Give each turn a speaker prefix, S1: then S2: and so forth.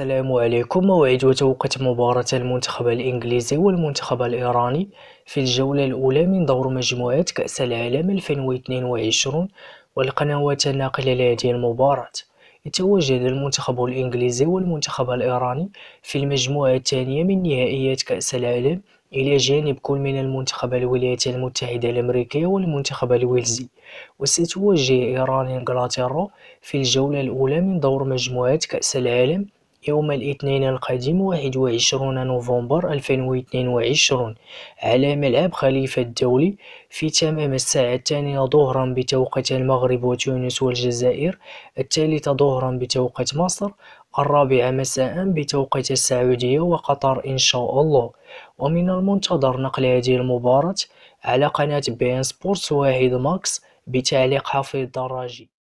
S1: السلام عليكم. موعد وتوقيت مباراة المنتخب الإنجليزي والمنتخب الإيراني في الجولة الأولى من دور مجموعات كأس العالم 2022 والقنوات الناقلة لهذه المباراة. يتواجد المنتخب الإنجليزي والمنتخب الإيراني في المجموعة الثانية من نهائيات كأس العالم إلى جانب كل من المنتخب الولايات المتحدة الأمريكية والمنتخب الويلزي. وستواجه إيران إنجلترا في الجولة الأولى من دور مجموعات كأس العالم يوم الاثنين القادم واحد وعشرون نوفمبر ألفين واثنين وعشرون. على ملعب خليفة الدولي في تمام الساعة الثانية ظهرا بتوقيت المغرب وتونس والجزائر الثالثة ظهرا بتوقيت مصر الرابعة مساء بتوقيت السعودية وقطر إن شاء الله. ومن المنتظر نقل هذه المباراة على قناة beIN Sports واحد Max بتعليق حفيظ دراجي